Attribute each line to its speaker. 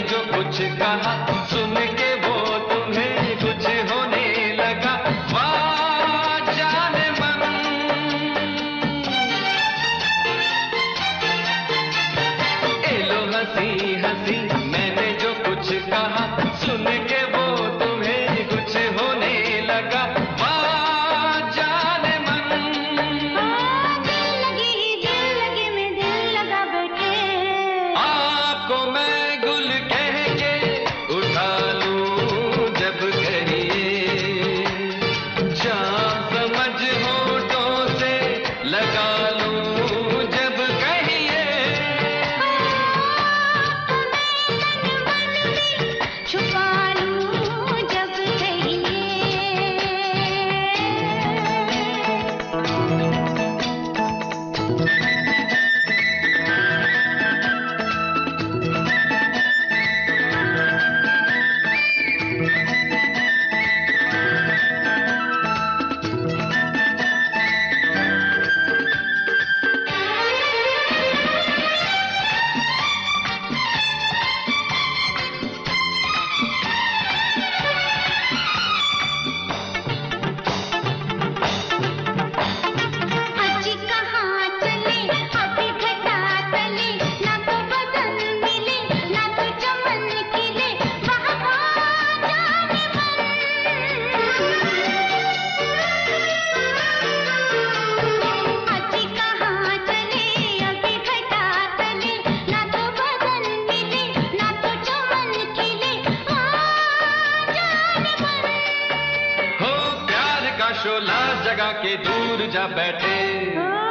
Speaker 1: जो कुछ कहा, सुन के वो तुम्हें कुछ होने लगा। वाह मन। ए लो हँसी हँसी। Let go. का शोला जगा के दूर जा बैठे।
Speaker 2: हाँ।